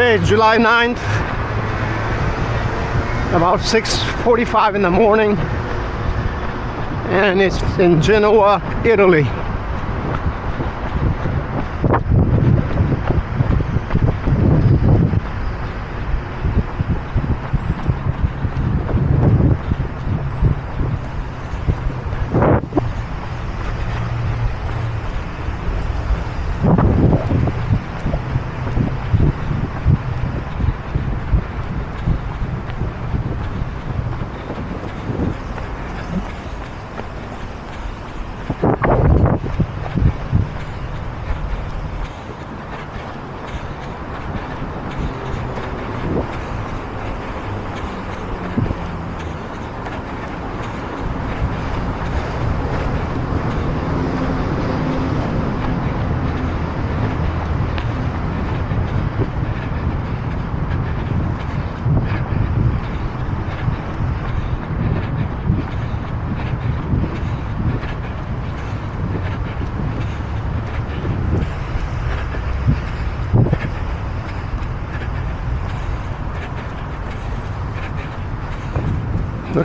Today is July 9th, about 6.45 in the morning, and it's in Genoa, Italy.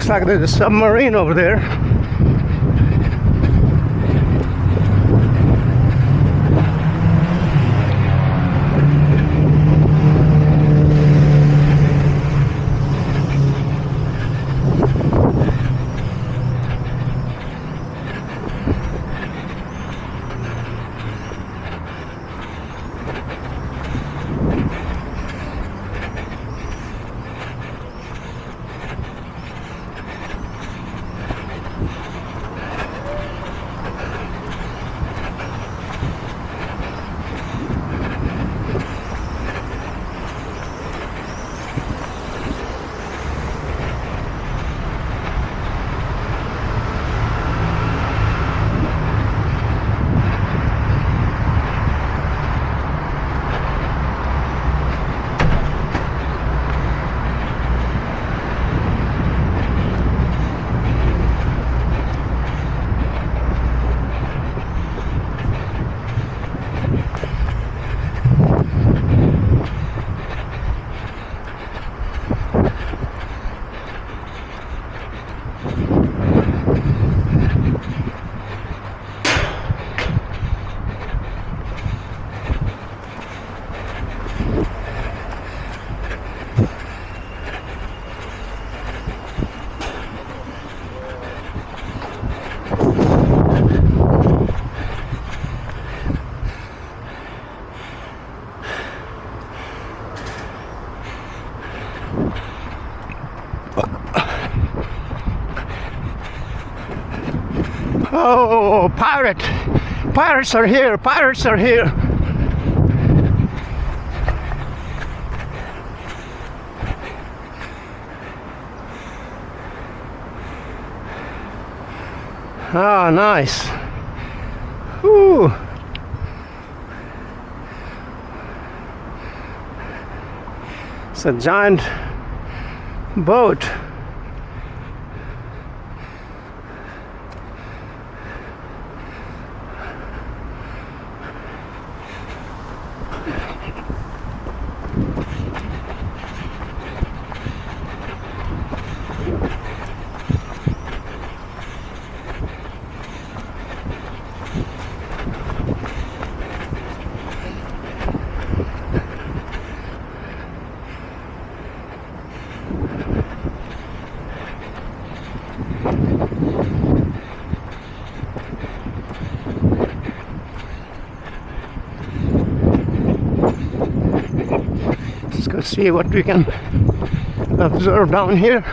Looks like there's a submarine over there. Pirate! Pirates are here! Pirates are here! Ah, nice. Ooh. It's a giant boat. See what we can observe down here.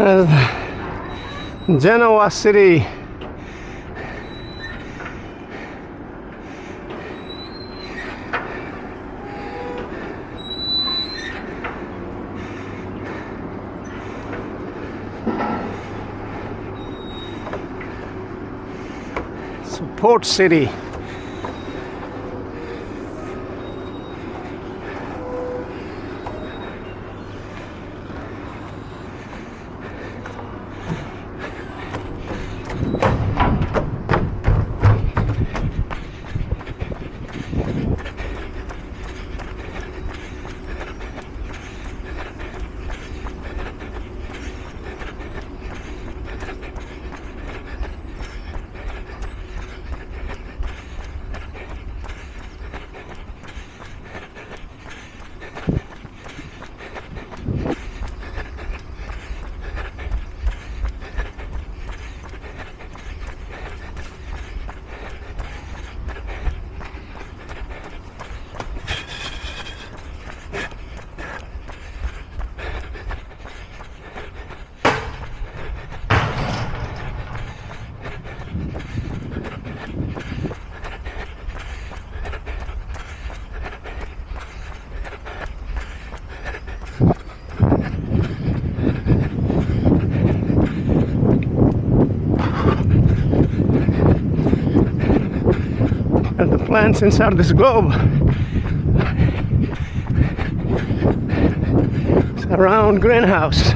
Uh, Genoa City. Port City. Inside this globe. It's a round greenhouse.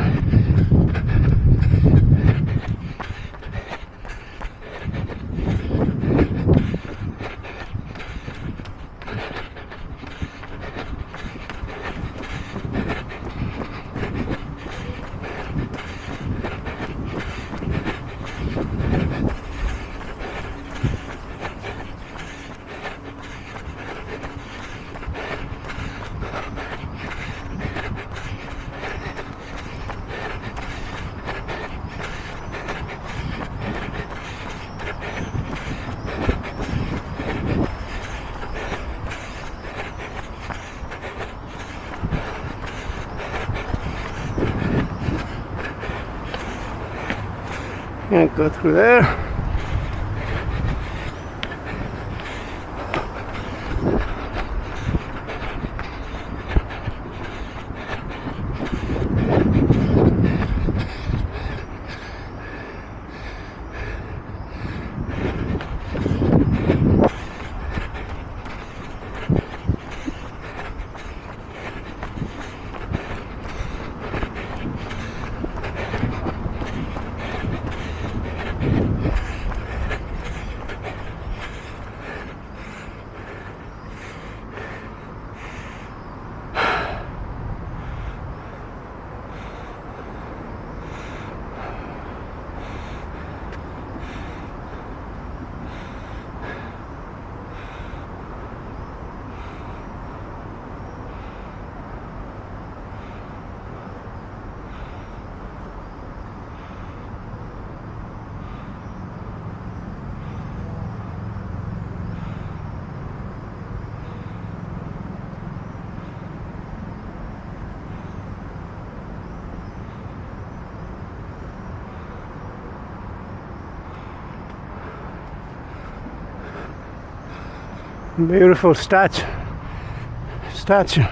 Can't go through there. Beautiful statue. Statue.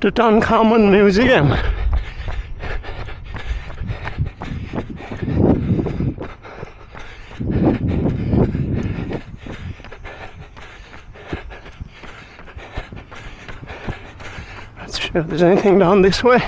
Tutankhamun Museum. Let's see if there's anything down this way.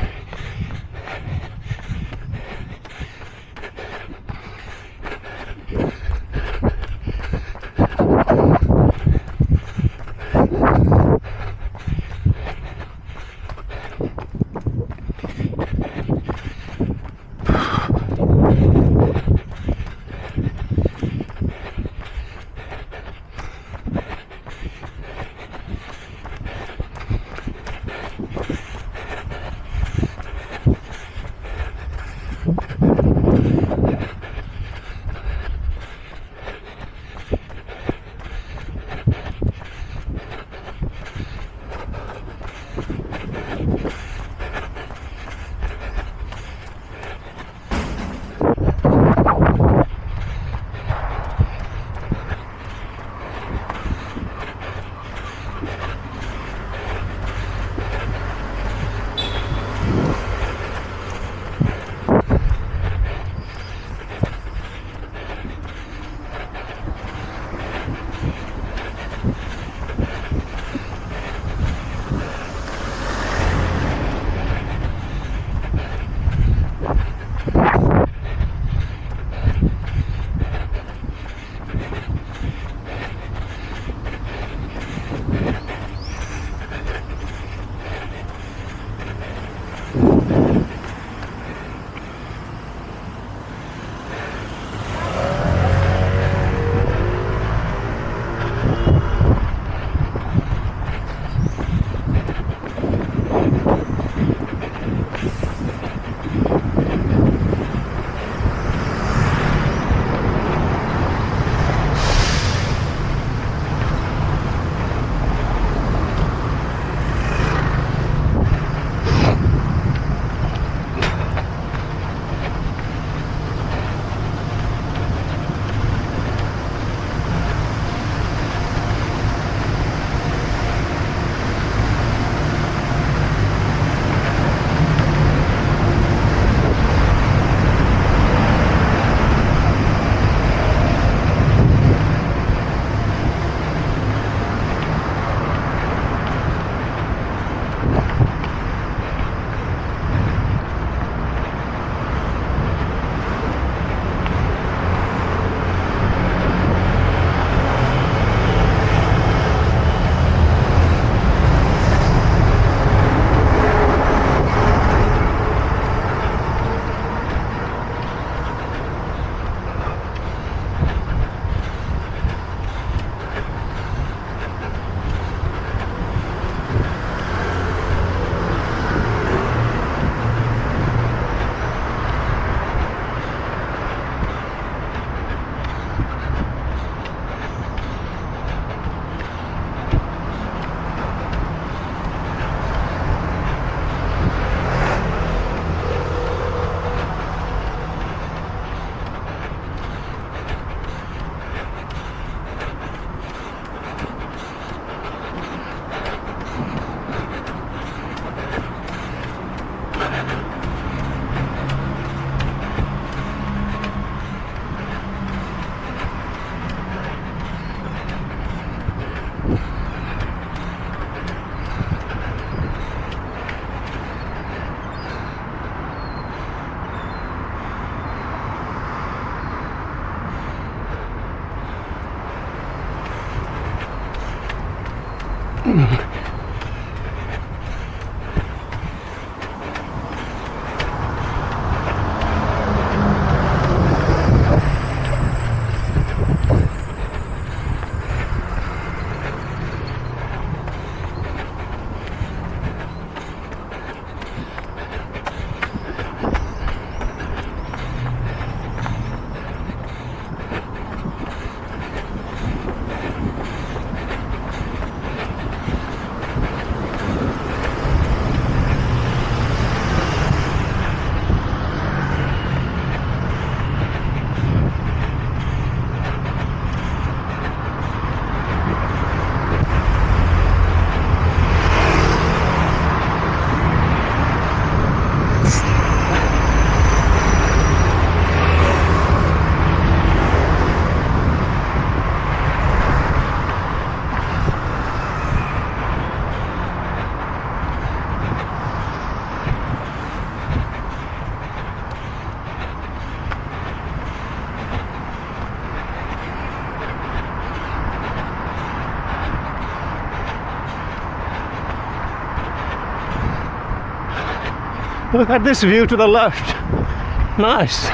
Look at this view to the left. Nice.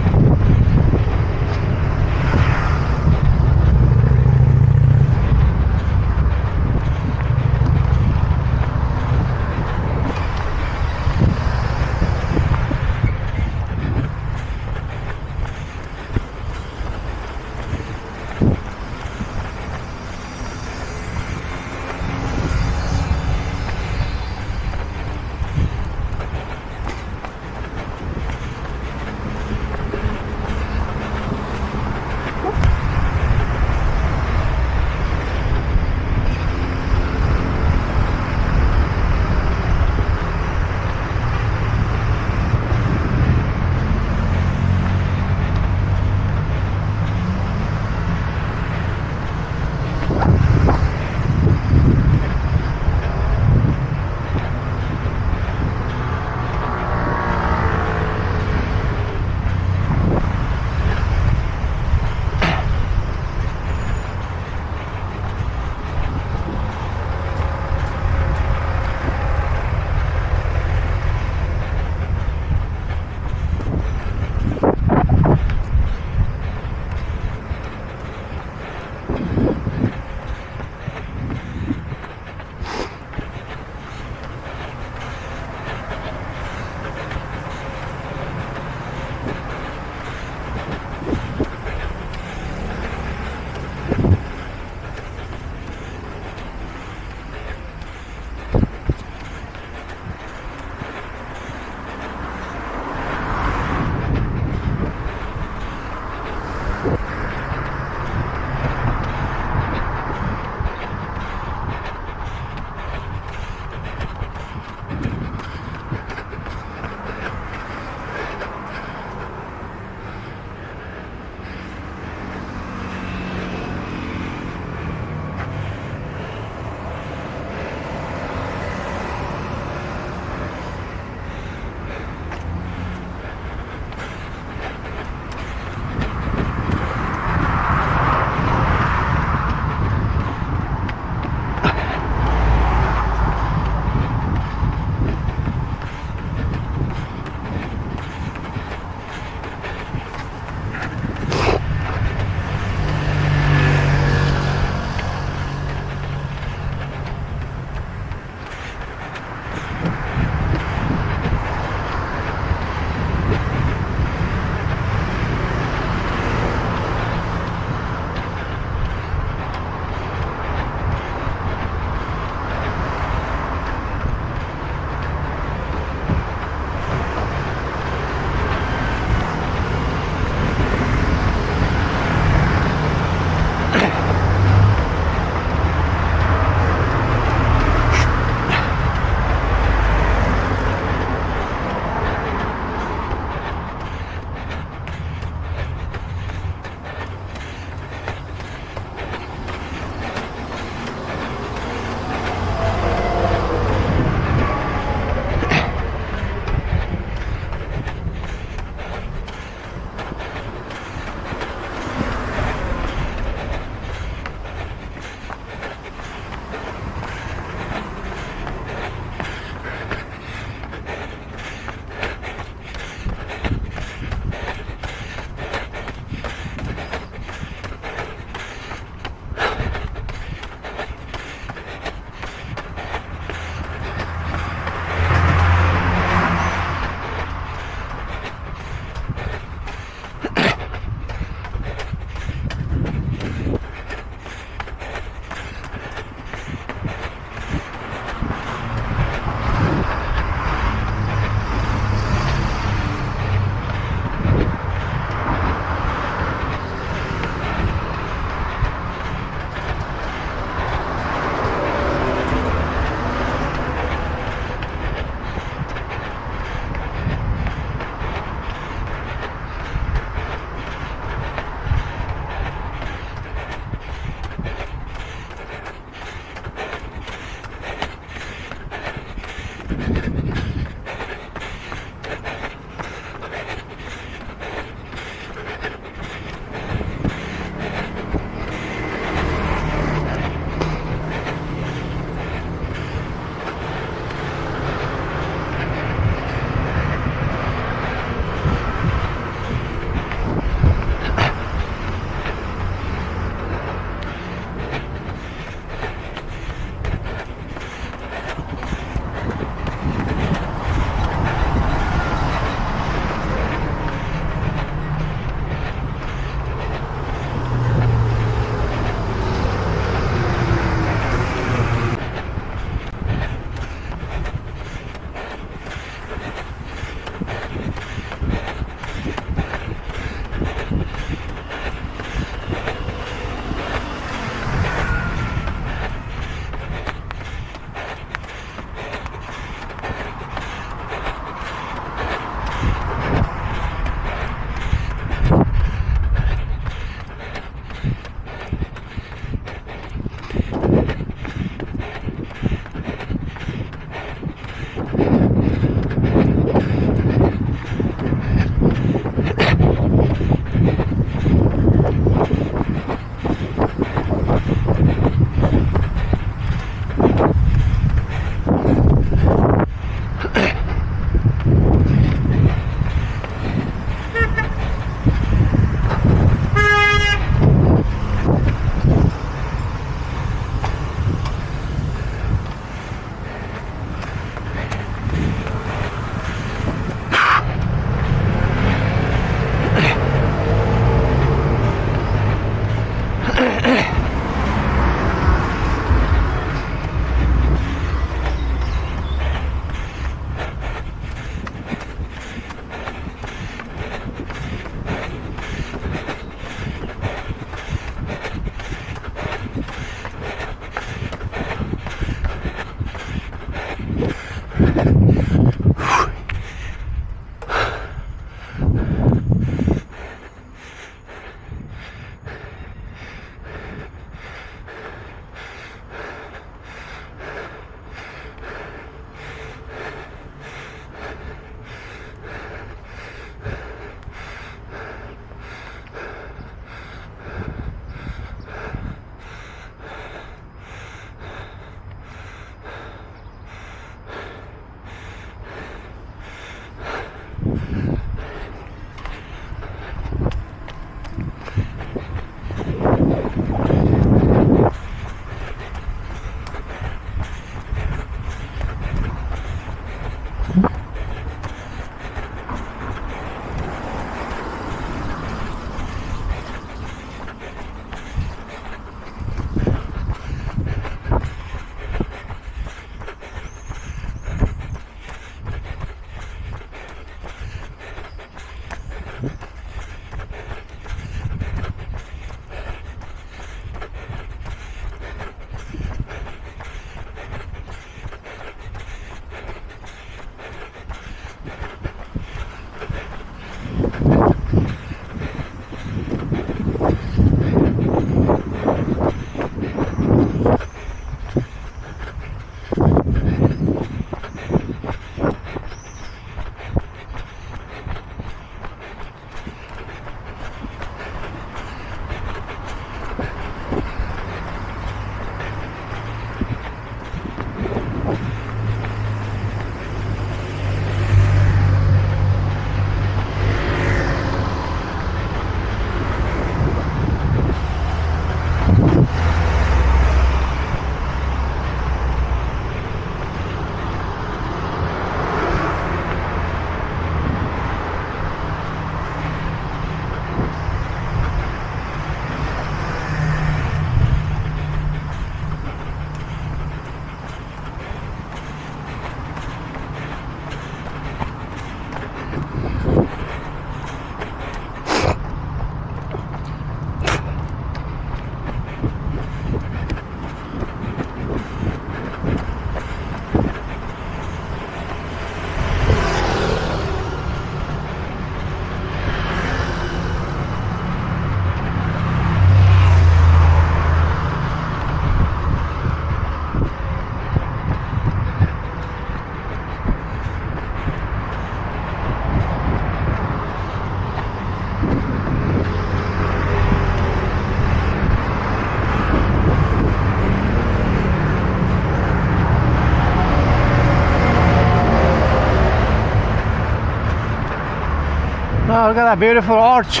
Look at that beautiful arch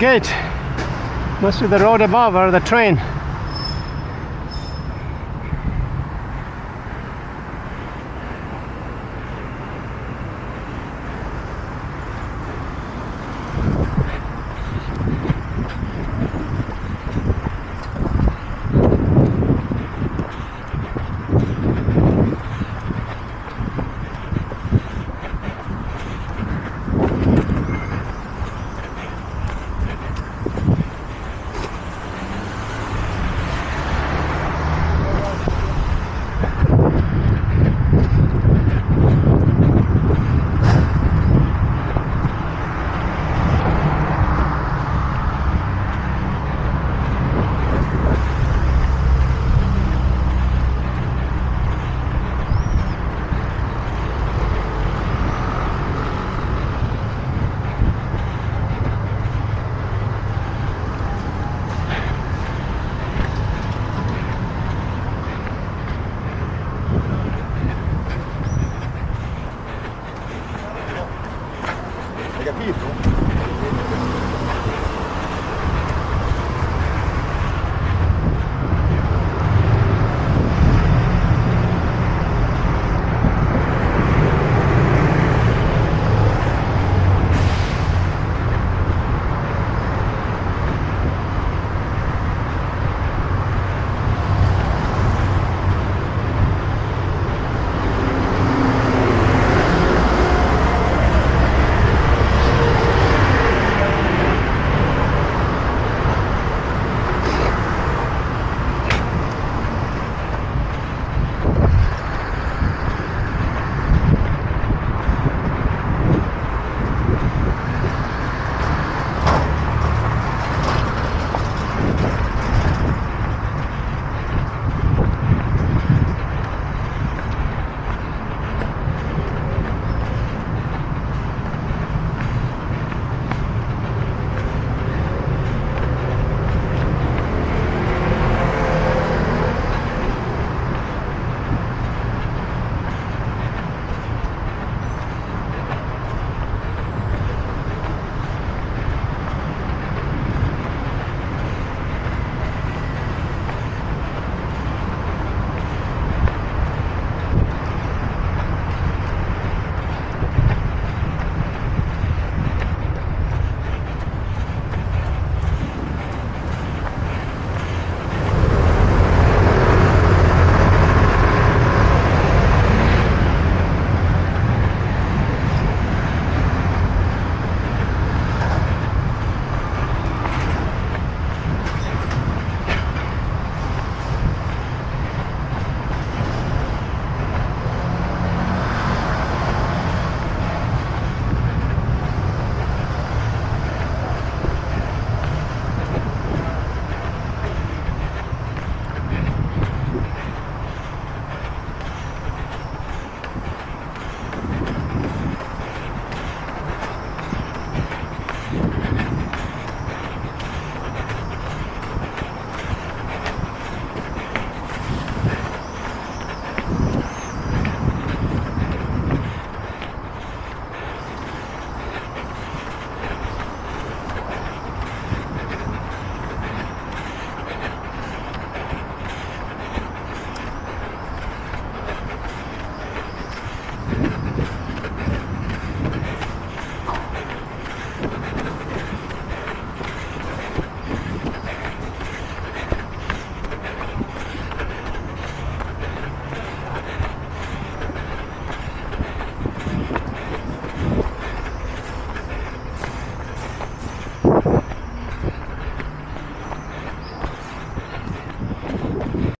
gate. Must be the road above or the train.